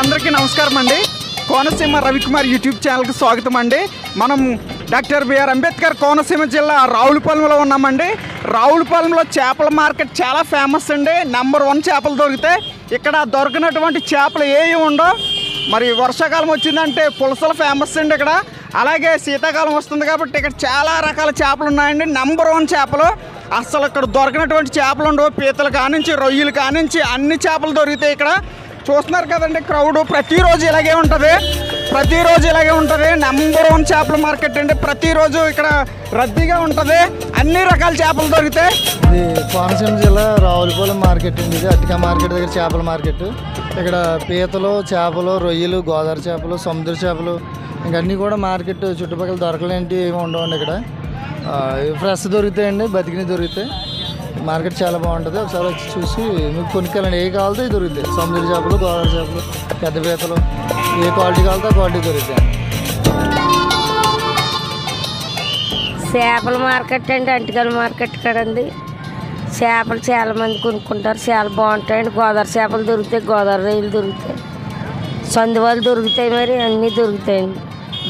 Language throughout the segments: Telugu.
అందరికీ నమస్కారం అండి. కోనసీమ రవికుమార్ యూట్యూబ్ ఛానల్కి స్వాగతం అండి. మనం డాక్టర్ బిఆర్ అంబేద్కర్ కోనసీమ జిల్లా రావులపాలెంలో ఉన్నామండి. రావులపాలెంలో చేపల మార్కెట్ చాలా ఫేమస్ అండి. నెంబర్ వన్ చేపలు దొరుకుతాయి ఇక్కడ దొరకనటువంటి చేపలు ఏవి ఉండవు. మరి వర్షాకాలం వచ్చిందంటే పులసలు ఫేమస్ అండి ఇక్కడ. అలాగే శీతాకాలం వస్తుంది కాబట్టి ఇక్కడ చాలా రకాల చేపలు ఉన్నాయండి. నెంబర్ వన్ చేపలు. అసలు ఇక్కడ దొరకనటువంటి చేపలు ఉండవు. పీతలు కానించి రొయ్యలు కానించి అన్ని చేపలు దొరుకుతాయి ఇక్కడ. చూస్తున్నారు కదండి క్రౌడ్ ప్రతిరోజు ఇలాగే ఉంటుంది. ప్రతిరోజు ఇలాగే ఉంటుంది. నెంబర్ వన్ చేపల మార్కెట్ అండి. ప్రతిరోజు ఇక్కడ రద్దీగా ఉంటుంది. అన్ని రకాల చేపలు దొరుకుతాయి. ఇది కోనసీమ జిల్లా రావులపాలెం మార్కెట్ అండి. ఇది అతిక మార్కెట్ దగ్గర చేపల మార్కెట్. ఇక్కడ పీతలు చేపలు రొయ్యలు గోదావరి చేపలు సముద్ర చేపలు ఇంకా అన్నీ కూడా మార్కెట్ చుట్టుపక్కల దొరకలేంటి ఏమి ఉండవండి ఇక్కడ. ఫ్రెష్ దొరుకుతాయండి బతికినవి దొరుకుతాయి. మార్కెట్ చాలా బాగుంటుంది. ఒకసారి వచ్చి చూసి మీకు కొనుక్కెళ్ళండి ఏ కావాలితే దొరుకుతాయి సముద్ర చేపలు గోదావరి చేపలు పెద్ద పీతలు ఏ క్వాలిటీ కావాలతో క్వాలిటీ దొరుకుతాయి చేపల మార్కెట్ అండి అంటికల మార్కెట్ కదండి. చేపలు చాలా మంది కొనుక్కుంటారు. చాలా బాగుంటాయండి. గోదావరి చేపలు దొరుకుతాయి గోదావరి రొయ్యలు దొరుకుతాయి. సందువాలు దొరుకుతాయి మరి అన్నీ దొరుకుతాయండి.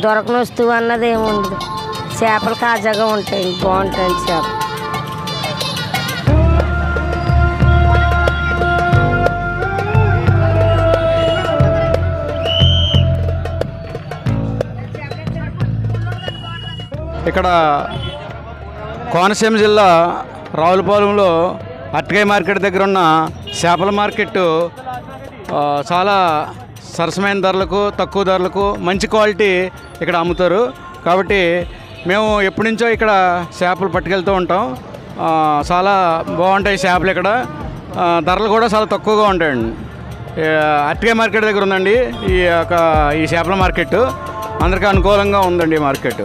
దొరకని వస్తువు అన్నది ఏమి ఉండదు. చేపలు తాజాగా ఉంటాయండి బాగుంటాయండి చేపలు. ఇక్కడ కోనసీమ జిల్లా రావులపాలెంలో అట్టకాయ మార్కెట్ దగ్గర ఉన్న చేపల మార్కెట్ చాలా సరసమైన ధరలకు తక్కువ ధరలకు మంచి క్వాలిటీ ఇక్కడ అమ్ముతారు. కాబట్టి మేము ఎప్పటి నుంచో ఇక్కడ చేపలు పట్టుకెళ్తూ ఉంటాం. చాలా బాగుంటాయి చేపలు ఇక్కడ. ధరలు కూడా చాలా తక్కువగా ఉంటాయండి. అట్టకాయ మార్కెట్ దగ్గర ఉందండి ఈ యొక్క ఈ చేపల మార్కెట్ అందరికీ అనుకూలంగా ఉందండి ఈ మార్కెట్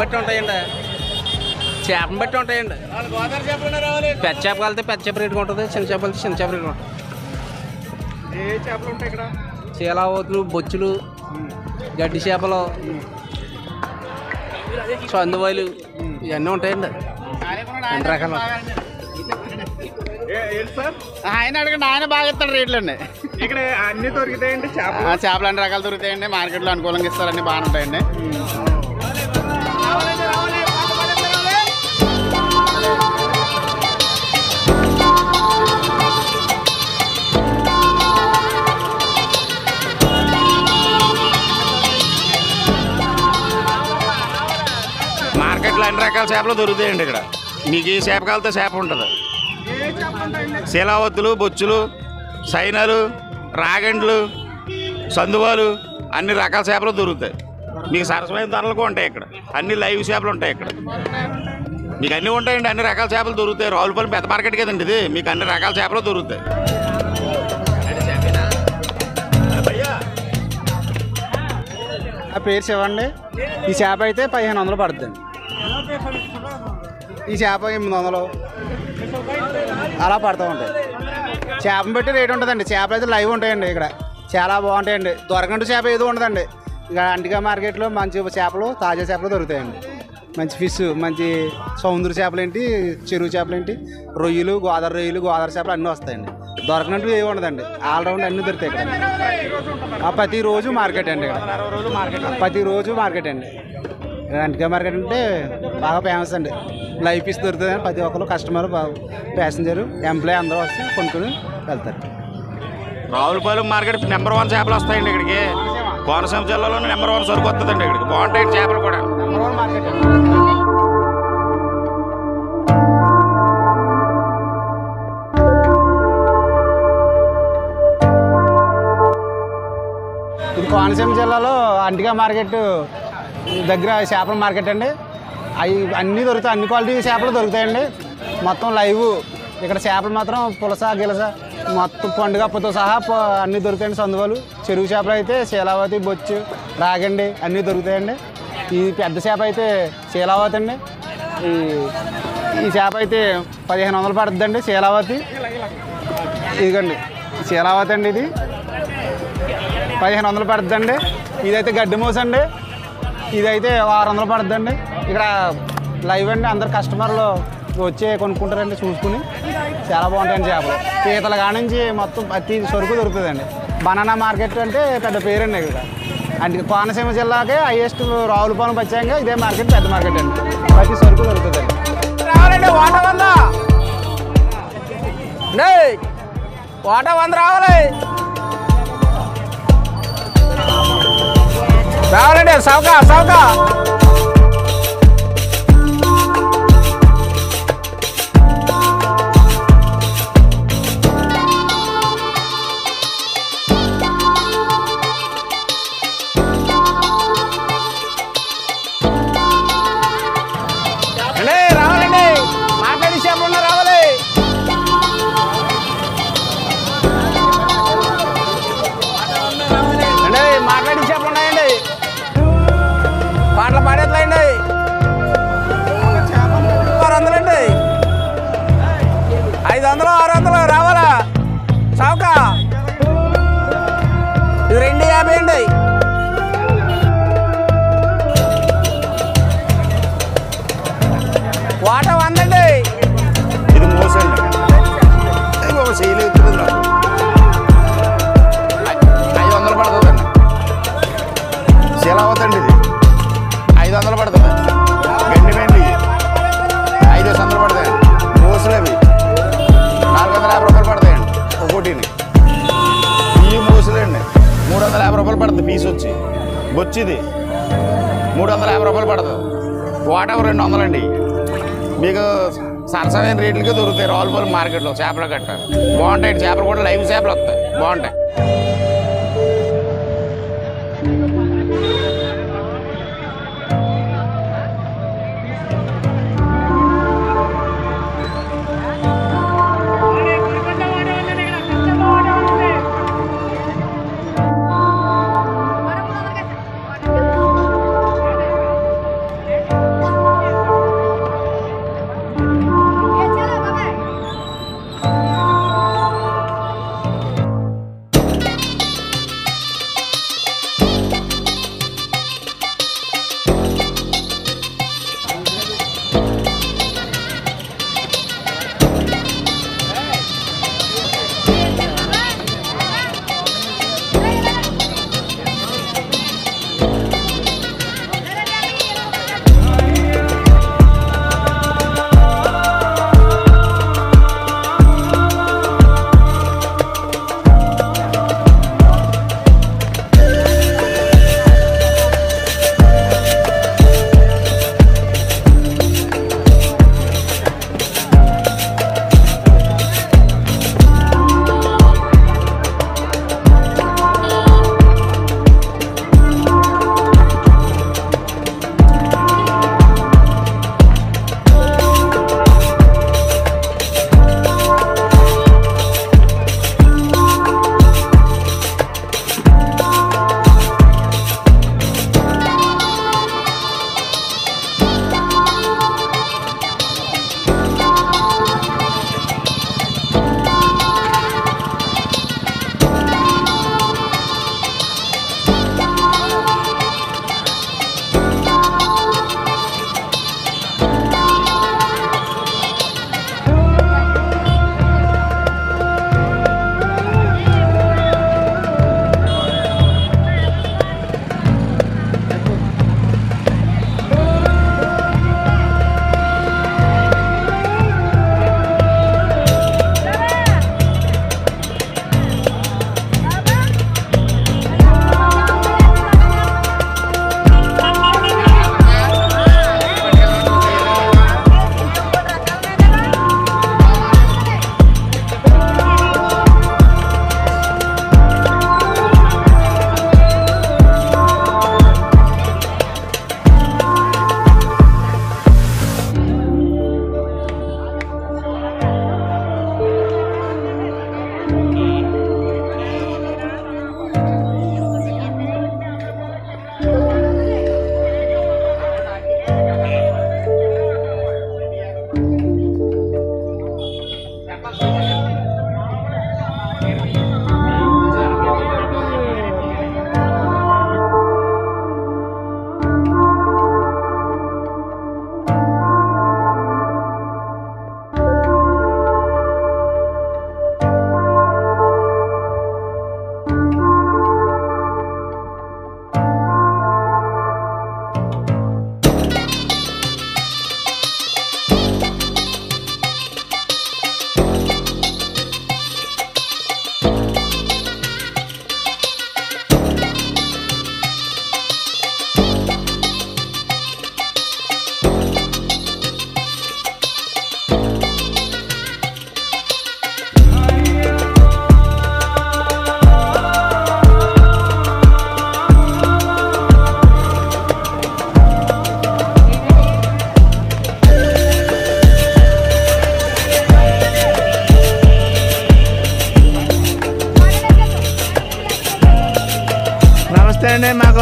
బట్టి ఉంటాయండి. చేపను బట్టి ఉంటాయండి. పెద్ద చేప కలితే పెద్ద చేప రేటుగా ఉంటుంది చిన్న చేప కలితే చిన్న చేప రేటుగా ఉంటుంది. ఏ చేపలు ఉంటాయి ఇక్కడ? చీలావతులు బొచ్చులు గడ్డి చేపలు చందువాయిలు ఇవన్నీ ఉంటాయండి. అన్ని రకాలు. ఆయన అడగండి ఆయన బాగా ఇస్తాడు రేట్లు అండి ఇక్కడ అన్ని దొరుకుతాయండి చేపలు? చేపలు అన్ని రకాలు దొరుకుతాయండి మార్కెట్లో అనుకూలంగా ఇస్తారు అన్ని అన్ని రకాల చేపలు దొరుకుతాయండి ఇక్కడ. మీకు ఏ చేప కాలితే చేప ఉంటుంది. శీలావత్తులు బొచ్చులు సైనాలు రాగండ్లు సందువాలు అన్ని రకాల చేపలు దొరుకుతాయి. మీకు సరసమైన ధరలకు ఉంటాయి ఇక్కడ. అన్ని లైవ్ చేపలు ఉంటాయి ఇక్కడ. మీకు అన్నీ ఉంటాయండి అన్ని రకాల చేపలు దొరుకుతాయి. రావులపల్లి పెద్ద మార్కెట్ కదండి ఇది. మీకు అన్ని రకాల చేపలు దొరుకుతాయి. ఆ పేరు శివండి. ఈ చేప అయితే పదిహేను వందలు పడుతుంది. ఈ చేప ఎనిమిది వందలు. అలా పడుతూ ఉంటాయి. చేపను బట్టి రేట్ ఉంటుందండి. చేపలు అయితే లైవ్ ఉంటాయండి ఇక్కడ. చాలా బాగుంటాయండి. దొరకండి చేప ఏదో ఉండదండి. ఇక్కడ అంటిగా మార్కెట్లో మంచి చేపలు తాజా చేపలు దొరుకుతాయండి. మంచి ఫిష్ మంచి సముద్ర చేపలు ఏంటి చెరువు చేపలు ఏంటి రొయ్యలు గోదావరి రొయ్యలు గోదావరి చేపలు అన్నీ వస్తాయండి. దొరకనట్టు ఏమి ఉండదండి. ఆల్రౌండ్ అన్నీ దొరుకుతాయి ఇక్కడ. ప్రతిరోజు మార్కెట్ అండి ఇక్కడ. ప్రతిరోజు మార్కెట్ అండి. అంటికా మార్కెట్ అంటే బాగా ఫేమస్ అండి. లైఫ్ పీస్ దొరుకుతుంది ప్రతి ఒక్కరు కస్టమర్ ప్యాసింజర్ ఎంప్లాయ్ అందరూ వచ్చి కొనుక్కొని వెళ్తారు. రావులపాలెం మార్కెట్ నెంబర్ వన్ చేపలు వస్తాయండి ఇక్కడికి. కోనసీమ జిల్లాలోనే నెంబర్ వన్ సరుకు వస్తుందండి ఇక్కడికి. బాగుంటాయి చేపలు కూడా. నెంబర్ వన్ మార్కెట్ కోనసీమ జిల్లాలో అంటిగా మార్కెట్ దగ్గర చేపల మార్కెట్ అండి. అవి అన్నీ దొరుకుతాయి. అన్ని క్వాలిటీ చేపలు దొరుకుతాయండి. మొత్తం లైవ్. ఇక్కడ చేపలు మాత్రం పులస గిలస మొత్తం పండుగ సహా అన్నీ దొరుకుతాయండి సందువలు. చెరువు చేపలు అయితే శీలావతి బొచ్చు రాగండి అన్నీ దొరుకుతాయండి. ఈ పెద్ద చేప అయితే శీలావతి అండి. ఈ ఈ చేప అయితే పదిహేను వందలు పడుతుందండి శీలావతి. ఇదిగోండి. శీలావతి అండి ఇది. పదిహేను వందలు పడుతుందండి. ఇదైతే గడ్డి మూసండి. ఇదైతే ఆరు వందలు పడుతుందండి ఇక్కడ లైవ్ అండి అందరు కస్టమర్లు వచ్చి కొనుక్కుంటారండి చూసుకుని. చాలా బాగుంటాయండి చేపలు. పీతల కానించి మొత్తం ప్రతి సరుకు దొరుకుతుందండి. బనానా మార్కెట్ అంటే పెద్ద పేరండి ఇక్కడ అంటే కోనసీమ జిల్లాకే హైయెస్ట్ రావులపాలెం వచ్చాక ఇదే మార్కెట్ పెద్ద మార్కెట్ అండి. ప్రతి సరుకు దొరుకుతుందండి. రావాలండి వాట వంద! వాట వంద రావాలి! రావాలండి సౌక సౌక అండి ఐదు వందలు వచ్చింది. మూడు వందల యాభై రూపాయలు పడుతుంది వాటర్ రెండు వందలండి. మీకు సరసమైన రేట్లకే దొరుకుతాయి. రావులపాలెం మార్కెట్లో చేపలు గట్ట బాగుంటాయి. చేపలు కూడా లైవ్ చేపలు వస్తాయి. బాగుంటాయి.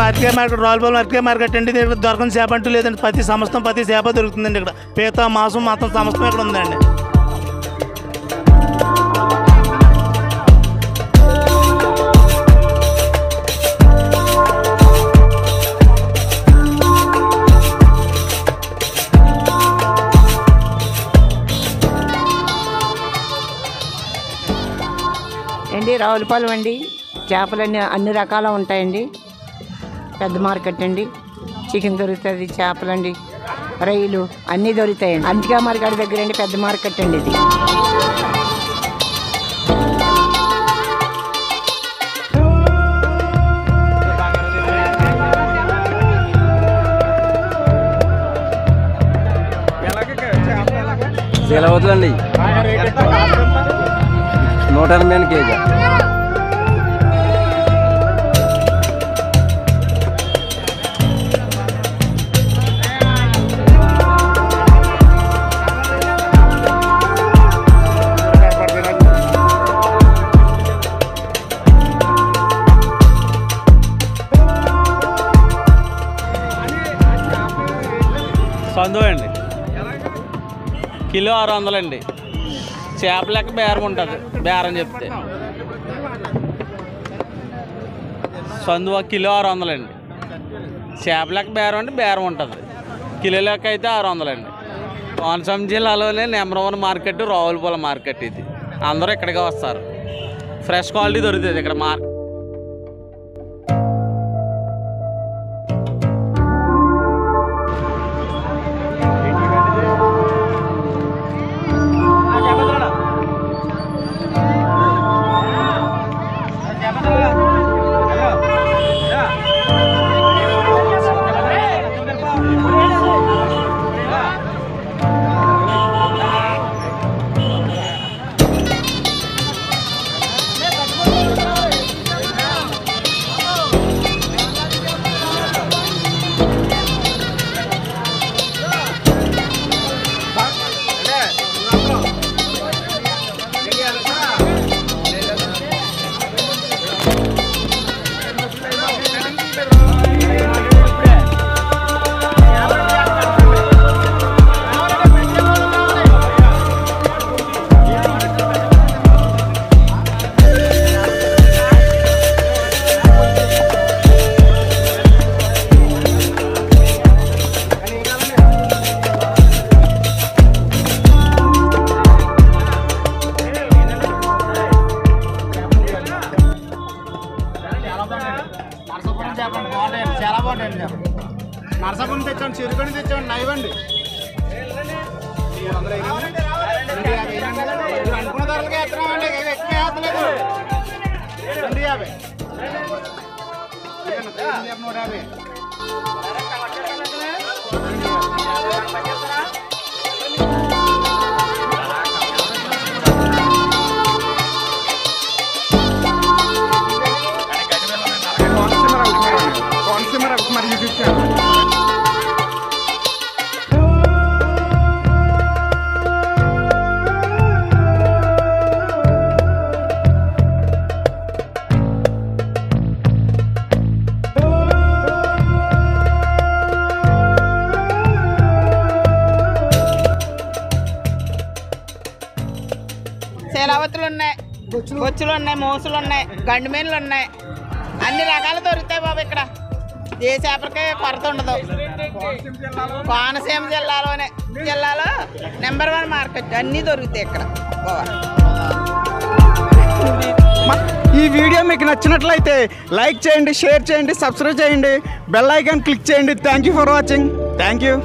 అరకే మార్కెట్ రావులపాలెం అరకే మార్కెట్ అండి. ఇక్కడ దొరకని చేప అంటూ లేదండి. ప్రతి సంవత్సరం ప్రతి చేప దొరుకుతుందండి ఇక్కడ. పీత మాంసం మొత్తం సంవత్సరం ఇక్కడ ఉందండి. అండి రావులపాలెం అండి. చేపలన్నీ అన్ని రకాలు ఉంటాయండి. పెద్ద మార్కెట్ అండి. చికెన్ దొరుకుతుంది చేపలండి రైలు అన్నీ దొరుకుతాయండి. అంటిగా మార్కెట్ దగ్గర అండి పెద్ద మార్కెట్ అండి ఇది. సెలవుతుందండి నూట ఎనభై కేజీ సందు అండి. కిలో ఆరు వందలండి. చేప లెక్క బేరం ఉంటుంది బేరం చెప్తే. సందువ కిలో ఆరు వందలండి. చేప లెక్క బేరం అంటే బేరం ఉంటుంది. కిలో లెక్క అయితే ఆరు వందలండి. కోనసీమ జిల్లాలోనే number one market Ravulapalem market ఇది. అందరూ ఇక్కడికే వస్తారు. ఫ్రెష్ క్వాలిటీ దొరుకుతుంది ఇక్కడ మార్కెట్. శీలావతులు ఉన్నాయి బొచ్చులు. ఉన్నాయి మోసులు ఉన్నాయి గండు మీన్లు ఉన్నాయి అన్ని రకాలు దొరుకుతాయి బాబు ఇక్కడ. ఏ చేపలకి కొరత ఉండదు. కోనసీమ జిల్లాలోనే. జిల్లాలో నెంబర్ వన్ మార్కెట్ అన్నీ దొరుకుతాయి ఇక్కడ. ఈ వీడియో మీకు నచ్చినట్లయితే లైక్ చేయండి షేర్ చేయండి సబ్స్క్రైబ్ చేయండి బెల్ ఐకాన్ క్లిక్ చేయండి. Thank you for watching thank you